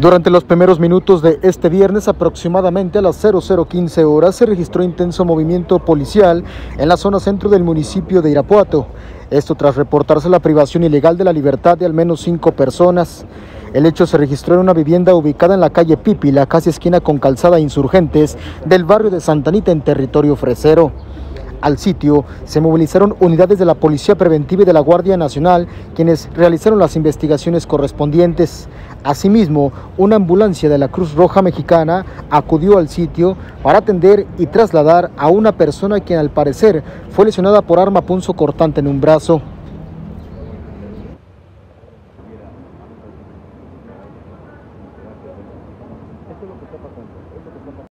Durante los primeros minutos de este viernes, aproximadamente a las 0015 horas, se registró intenso movimiento policial en la zona centro del municipio de Irapuato. Esto tras reportarse la privación ilegal de la libertad de al menos cinco personas. El hecho se registró en una vivienda ubicada en la calle Pípila, casi esquina con calzada Insurgentes, del barrio de Santanita en territorio fresero al sitio, se movilizaron unidades de la Policía Preventiva y de la Guardia Nacional, quienes realizaron las investigaciones correspondientes. Asimismo, una ambulancia de la Cruz Roja Mexicana acudió al sitio para atender y trasladar a una persona quien al parecer fue lesionada por arma punzo cortante en un brazo.